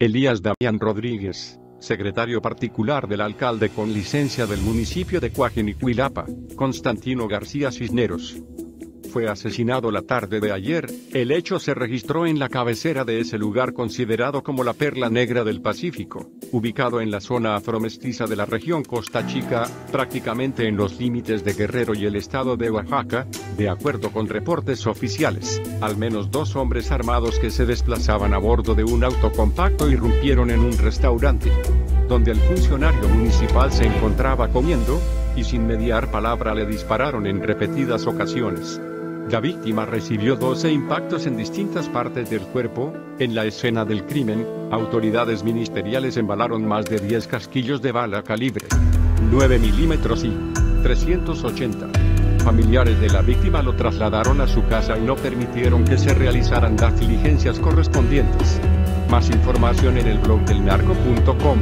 Elías Damián Rodríguez, secretario particular del alcalde con licencia del municipio de Cuajinicuilapa, Constantino García Cisneros, fue asesinado la tarde de ayer, el hecho se registró en la cabecera de ese lugar considerado como la perla negra del Pacífico, ubicado en la zona afromestiza de la región Costa Chica, prácticamente en los límites de Guerrero y el estado de Oaxaca, de acuerdo con reportes oficiales, al menos dos hombres armados que se desplazaban a bordo de un auto compacto irrumpieron en un restaurante, donde el funcionario municipal se encontraba comiendo, y sin mediar palabra le dispararon en repetidas ocasiones. La víctima recibió 12 impactos en distintas partes del cuerpo. En la escena del crimen, autoridades ministeriales embalaron más de 10 casquillos de bala calibre 9 milímetros y 380. Familiares de la víctima lo trasladaron a su casa y no permitieron que se realizaran las diligencias correspondientes. Más información en el blog del narco.com.